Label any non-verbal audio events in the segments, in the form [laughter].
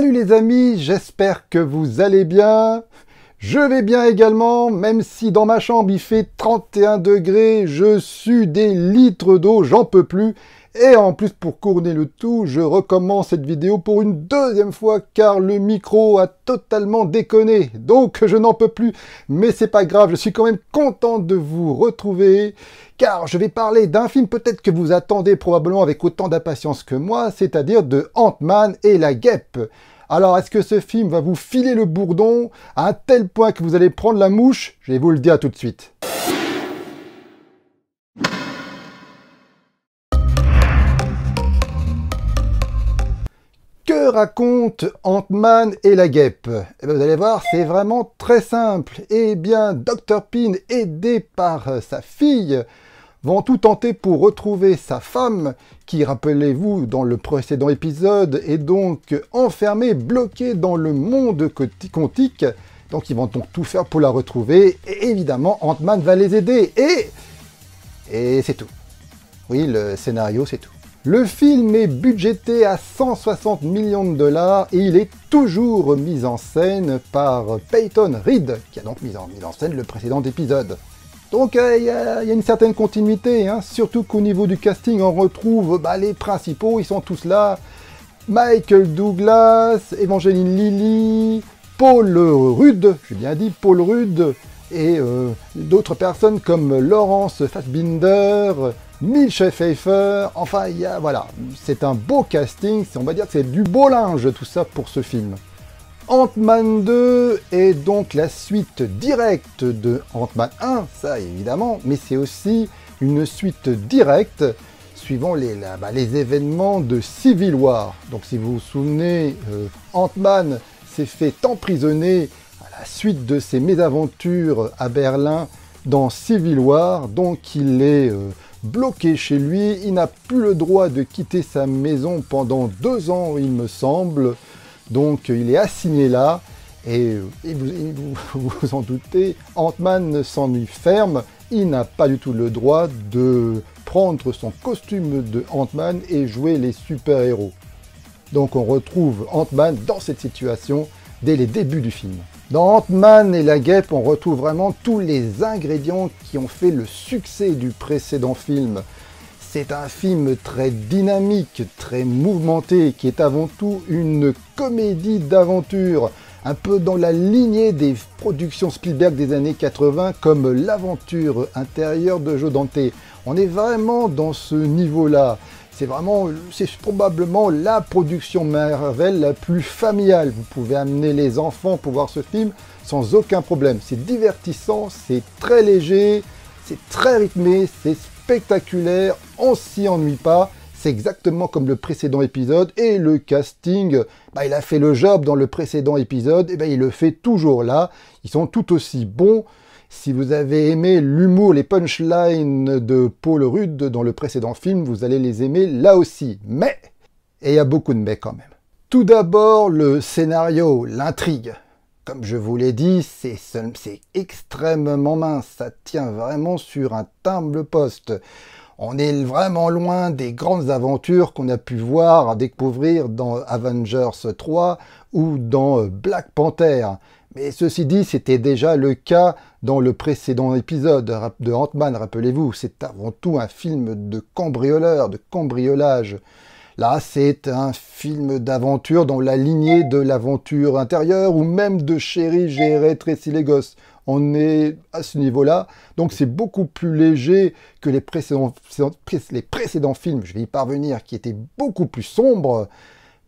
Salut les amis, j'espère que vous allez bien. Je vais bien également, même si dans ma chambre il fait 31 degrés, je sue des litres d'eau, j'en peux plus. Et en plus, pour couronner le tout, je recommence cette vidéo pour une deuxième fois car le micro a totalement déconné. Donc, je n'en peux plus. Mais c'est pas grave, je suis quand même content de vous retrouver car je vais parler d'un film peut-être que vous attendez probablement avec autant d'impatience que moi, c'est-à-dire de Ant-Man et la guêpe. Alors, est-ce que ce film va vous filer le bourdon à un tel point que vous allez prendre la mouche? Je vais vous le dire tout de suite. Que raconte Ant-Man et la guêpe? Eh bien, Vous allez voir, c'est vraiment très simple. Eh bien, Dr. Pin, aidé par sa fille, vont tout tenter pour retrouver sa femme, qui, rappelez-vous, dans le précédent épisode, est donc enfermée, bloquée dans le monde quantique. Donc ils vont donc tout faire pour la retrouver. Et évidemment, Ant-Man va les aider. Et... Et c'est tout. Oui, le scénario, c'est tout. Le film est budgété à 160 millions de dollars et il est toujours mis en scène par Peyton Reed, qui a donc mis en, scène le précédent épisode. Donc euh, il y, a une certaine continuité, hein, surtout qu'au niveau du casting, on retrouve bah, les principaux, ils sont tous là. Michael Douglas, Evangeline Lilly, Paul Rudd, j'ai bien dit Paul Rudd, et euh, d'autres personnes comme Laurence Fassbinder, Mitch Pfeiffer, enfin, y a, voilà, c'est un beau casting, on va dire que c'est du beau linge tout ça pour ce film. Ant-Man 2 est donc la suite directe de Ant-Man 1, ça évidemment, mais c'est aussi une suite directe suivant les, bah, événements de Civil War. Donc si vous vous souvenez, euh, Ant-Man s'est fait emprisonner à la suite de ses mésaventures à Berlin dans Civil War, donc il est... Euh, bloqué chez lui. Il n'a plus le droit de quitter sa maison pendant deux ans, il me semble. Donc il est assigné là. Et, [laughs] vous, vous, en doutez, Ant-Man s'ennuie ferme. Il n'a pas du tout le droit de prendre son costume de Ant-Man et jouer les super-héros. Donc on retrouve Ant-Man dans cette situation dès les débuts du film. Dans Ant-Man et la guêpe, on retrouve vraiment tous les ingrédients qui ont fait le succès du précédent film. C'est un film très dynamique, très mouvementé, qui est avant tout une comédie d'aventure, un peu dans la lignée des productions Spielberg des années 80, comme L'aventure intérieure de Joe Dante. On est vraiment dans ce niveau-là. C'est vraiment, c'est probablement la production Marvel la plus familiale. Vous pouvez amener les enfants pour voir ce film sans aucun problème. C'est divertissant, c'est très léger, c'est très rythmé, c'est spectaculaire, on s'y ennuie pas. C'est exactement comme le précédent épisode et le casting, bah, il a fait le job dans le précédent épisode, et ben il le fait toujours là. Ils sont tout aussi bons. Si vous avez aimé l'humour, les punchlines de Paul Rudd dans le précédent film, vous allez les aimer là aussi. Mais, et il y a beaucoup de mais quand même. Tout d'abord, le scénario, l'intrigue. Comme je vous l'ai dit, c'est extrêmement mince, ça tient vraiment sur un timbre poste. On est vraiment loin des grandes aventures qu'on a pu voir, découvrir dans Avengers 3 ou dans Black Panther. Mais ceci dit, c'était déjà le cas dans le précédent épisode de Ant-Man, rappelez-vous. C'est avant tout un film de cambrioleur, de cambriolage. Là, c'est un film d'aventure dans la lignée de l'aventure intérieure ou même de Chéri, j'ai Tracy les gosses. On est à ce niveau-là. Donc c'est beaucoup plus léger que les précédents, les précédents films, je vais y parvenir, qui étaient beaucoup plus sombres.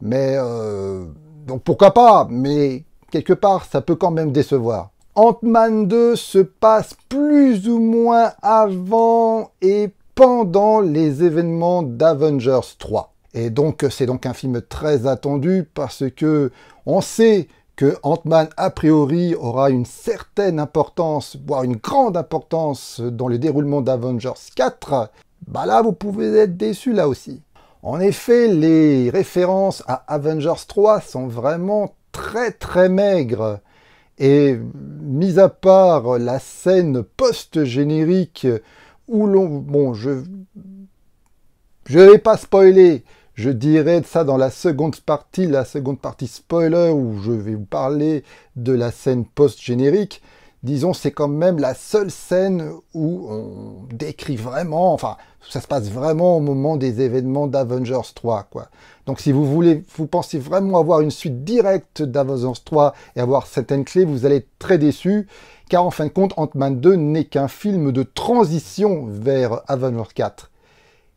Mais euh, donc pourquoi pas? Mais quelque part, ça peut quand même décevoir. Ant-Man 2 se passe plus ou moins avant et pendant les événements d'Avengers 3. Et donc c'est donc un film très attendu parce que on sait que Ant-Man a priori aura une certaine importance, voire une grande importance dans le déroulement d'Avengers 4. Bah là vous pouvez être déçu là aussi. En effet, les références à Avengers 3 sont vraiment très très maigre. Et mis à part la scène post-générique où l'on... Bon, je... Je vais pas spoiler. Je dirais ça dans la seconde partie, la seconde partie spoiler, où je vais vous parler de la scène post-générique. Disons, c'est quand même la seule scène où on décrit vraiment, enfin, ça se passe vraiment au moment des événements d'Avengers 3, quoi. Donc si vous voulez, vous pensez vraiment avoir une suite directe d'Avengers 3 et avoir certaines clés, vous allez être très déçu, car en fin de compte, Ant-Man 2 n'est qu'un film de transition vers Avengers 4.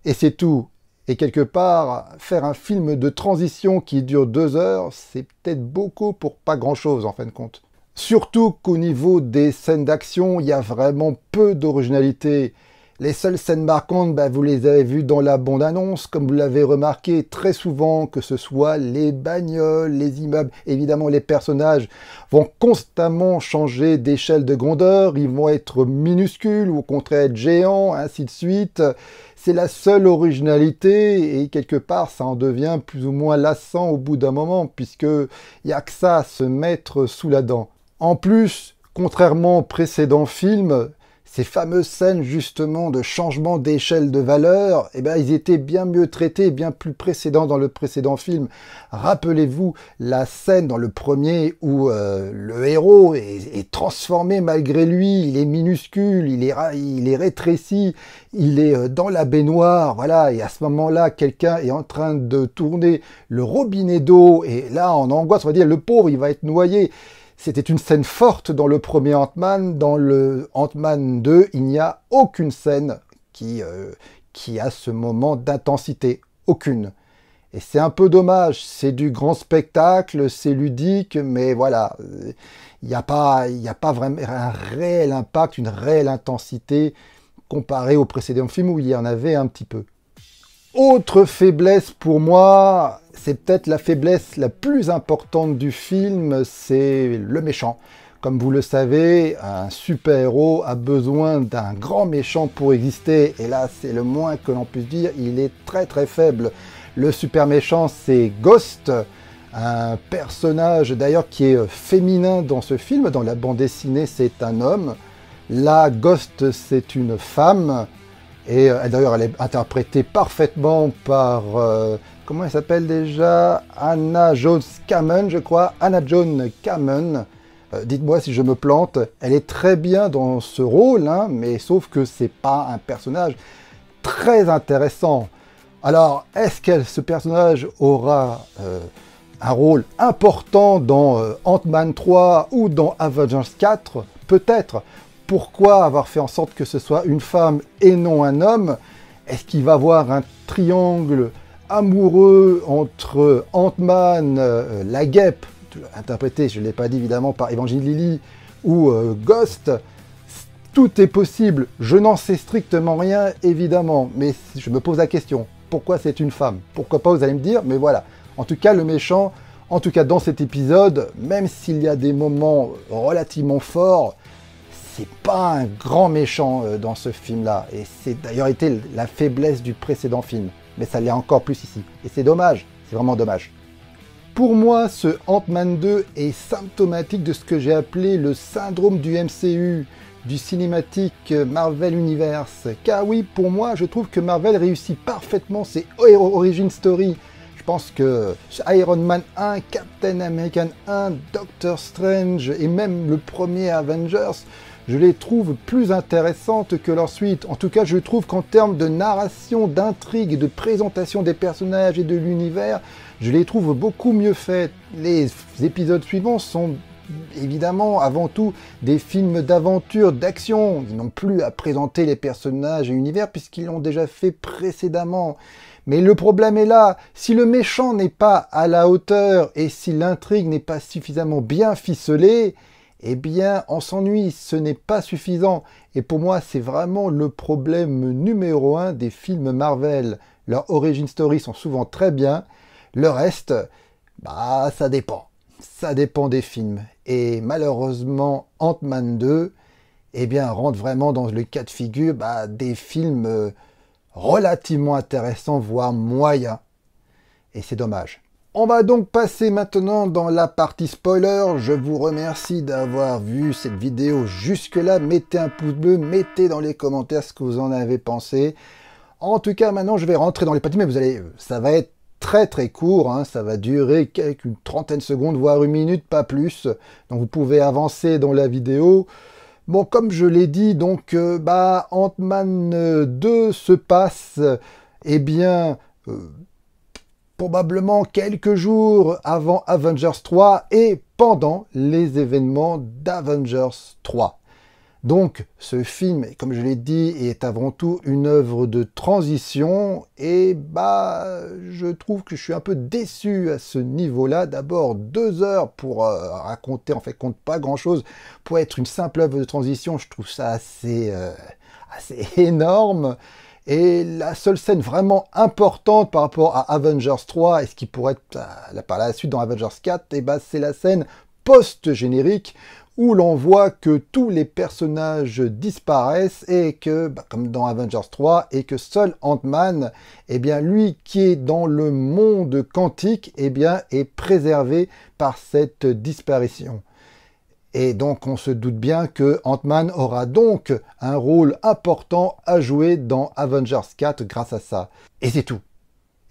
Et c'est tout. Et quelque part, faire un film de transition qui dure deux heures, c'est peut-être beaucoup pour pas grand-chose en fin de compte. Surtout qu'au niveau des scènes d'action, il y a vraiment peu d'originalité. Les seules scènes marquantes, bah, vous les avez vues dans la bande-annonce, comme vous l'avez remarqué très souvent, que ce soit les bagnoles, les immeubles, évidemment les personnages vont constamment changer d'échelle de grandeur, ils vont être minuscules ou au contraire être géants, ainsi de suite. C'est la seule originalité et quelque part ça en devient plus ou moins lassant au bout d'un moment puisque il n'y a que ça à se mettre sous la dent. En plus, contrairement aux précédents films, ces fameuses scènes justement de changement d'échelle de valeur, eh ben, ils étaient bien mieux traités, bien plus précédents dans le précédent film. Rappelez-vous la scène dans le premier où euh, le héros est, transformé malgré lui, il est minuscule, il est, il est rétréci, il est euh, dans la baignoire, voilà, et à ce moment-là, quelqu'un est en train de tourner le robinet d'eau, et là, en angoisse, on va dire, le pauvre, il va être noyé. C'était une scène forte dans le premier Ant-Man. Dans le Ant-Man 2, il n'y a aucune scène qui, euh, qui a ce moment d'intensité. Aucune. Et c'est un peu dommage. C'est du grand spectacle, c'est ludique, mais voilà. Il n'y a, pas, a pas vraiment un réel impact, une réelle intensité comparé au précédent film où il y en avait un petit peu. Autre faiblesse pour moi, c'est peut-être la faiblesse la plus importante du film, c'est le méchant. Comme vous le savez, un super-héros a besoin d'un grand méchant pour exister, et là c'est le moins que l'on puisse dire, il est très très faible. Le super méchant c'est Ghost, un personnage d'ailleurs qui est féminin dans ce film, dans la bande dessinée c'est un homme. Là, Ghost c'est une femme, et euh, d'ailleurs, elle est interprétée parfaitement par, euh, comment elle s'appelle déjà? Anna Jones Cameron, je crois. Anna Jones Cameron. Euh, dites-moi si je me plante. Elle est très bien dans ce rôle, hein, mais sauf que c'est pas un personnage très intéressant. Alors, est-ce que ce personnage aura un rôle important dans Ant-Man 3 ou dans Avengers 4 Peut-être pourquoi avoir fait en sorte que ce soit une femme et non un homme? Est-ce qu'il va avoir un triangle amoureux entre Ant-Man, euh, la guêpe, interprété, je ne l'ai pas dit évidemment, par Evangile Lily, ou euh, Ghost Tout est possible. Je n'en sais strictement rien, évidemment, mais je me pose la question. Pourquoi c'est une femme? Pourquoi pas, vous allez me dire, mais voilà. En tout cas, le méchant, en tout cas dans cet épisode, même s'il y a des moments relativement forts, c'est pas un grand méchant euh, dans ce film-là. Et c'est d'ailleurs été la faiblesse du précédent film. Mais ça l'est encore plus ici. Et c'est dommage, c'est vraiment dommage. Pour moi, ce Ant-Man 2 est symptomatique de ce que j'ai appelé le syndrome du MCU, du cinématique Marvel Universe. Car oui, pour moi, je trouve que Marvel réussit parfaitement ses origin story. Je pense que Iron Man 1, Captain American 1, Doctor Strange et même le premier Avengers je les trouve plus intéressantes que leur suite. En tout cas, je trouve qu'en termes de narration, d'intrigue, de présentation des personnages et de l'univers, je les trouve beaucoup mieux faites. Les épisodes suivants sont évidemment avant tout des films d'aventure, d'action. Ils n'ont plus à présenter les personnages et l'univers puisqu'ils l'ont déjà fait précédemment. Mais le problème est là, si le méchant n'est pas à la hauteur et si l'intrigue n'est pas suffisamment bien ficelée, eh bien, on s'ennuie, ce n'est pas suffisant. Et pour moi, c'est vraiment le problème numéro un des films Marvel. Leurs origin stories sont souvent très bien. Le reste, bah, ça dépend. Ça dépend des films. Et malheureusement, Ant-Man 2, eh bien, rentre vraiment dans le cas de figure bah, des films euh, relativement intéressants, voire moyens. Et c'est dommage. On va donc passer maintenant dans la partie spoiler. Je vous remercie d'avoir vu cette vidéo jusque-là. Mettez un pouce bleu, mettez dans les commentaires ce que vous en avez pensé. En tout cas, maintenant, je vais rentrer dans les parties, mais vous allez, ça va être très très court, hein. ça va durer quelques trentaine de secondes, voire une minute, pas plus. Donc vous pouvez avancer dans la vidéo. Bon, comme je l'ai dit, donc euh, bah, Ant-Man 2 se passe, eh bien, euh, probablement quelques jours avant Avengers 3 et pendant les événements d'Avengers 3. Donc ce film, comme je l'ai dit, est avant tout une œuvre de transition et bah je trouve que je suis un peu déçu à ce niveau-là. D'abord deux heures pour euh, raconter, en fait compte pas grand-chose, pour être une simple œuvre de transition, je trouve ça assez, euh, assez [laughs] énorme. Et la seule scène vraiment importante par rapport à Avengers 3 et ce qui pourrait être euh, par la suite dans Avengers 4, et bah, c'est la scène post-générique où l'on voit que tous les personnages disparaissent et que, bah, comme dans Avengers 3, et que seul Ant-Man, eh bien, lui qui est dans le monde quantique, eh bien, est préservé par cette disparition. Et donc, on se doute bien que Ant-Man aura donc un rôle important à jouer dans Avengers 4 grâce à ça. Et c'est tout.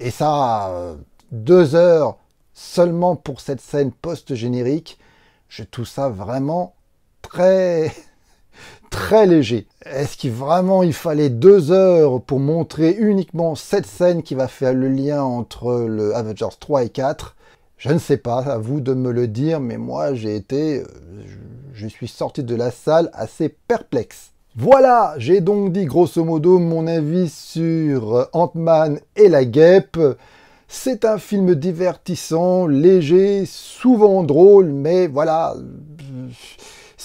Et ça, euh, deux heures seulement pour cette scène post-générique, je trouve ça vraiment très [laughs] très léger. Est-ce qu'il vraiment il fallait deux heures pour montrer uniquement cette scène qui va faire le lien entre le Avengers 3 et 4 Je ne sais pas, à vous de me le dire, mais moi j'ai été, euh, je suis sorti de la salle assez perplexe. Voilà, j'ai donc dit grosso modo mon avis sur Ant-Man et la guêpe. C'est un film divertissant, léger, souvent drôle, mais voilà,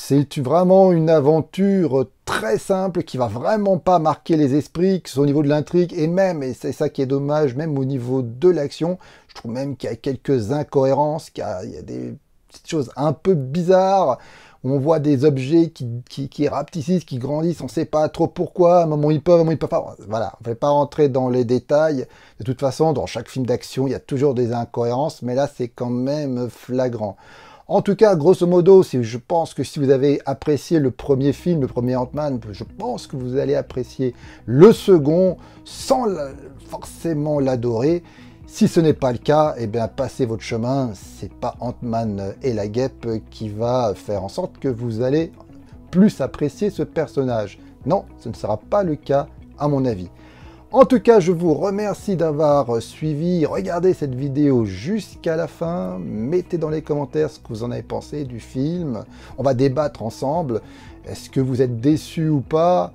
c'est vraiment une aventure très simple qui va vraiment pas marquer les esprits, que ce soit au niveau de l'intrigue et même, et c'est ça qui est dommage, même au niveau de l'action, je trouve même qu'il y a quelques incohérences, qu'il y a des choses un peu bizarres on voit des objets qui, qui, qui rapetissent, qui grandissent, on ne sait pas trop pourquoi, à un moment ils peuvent, à un moment ils peuvent pas. Voilà, on ne va pas rentrer dans les détails. De toute façon, dans chaque film d'action, il y a toujours des incohérences, mais là, c'est quand même flagrant. En tout cas, grosso modo, je pense que si vous avez apprécié le premier film, le premier Ant-Man, je pense que vous allez apprécier le second sans forcément l'adorer. Si ce n'est pas le cas, eh bien passez votre chemin, c'est pas Ant-Man et la guêpe qui va faire en sorte que vous allez plus apprécier ce personnage. Non, ce ne sera pas le cas à mon avis. En tout cas, je vous remercie d'avoir suivi, regardé cette vidéo jusqu'à la fin. Mettez dans les commentaires ce que vous en avez pensé du film. On va débattre ensemble. Est-ce que vous êtes déçu ou pas?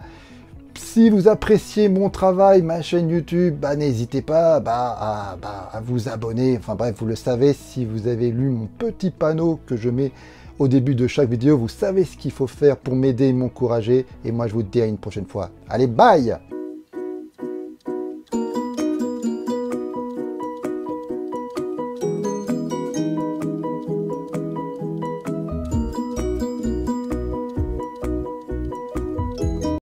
Si vous appréciez mon travail, ma chaîne YouTube, bah, n'hésitez pas bah, bah, à, vous abonner. Enfin bref, vous le savez, si vous avez lu mon petit panneau que je mets au début de chaque vidéo, vous savez ce qu'il faut faire pour m'aider et m'encourager. Et moi, je vous dis à une prochaine fois. Allez, bye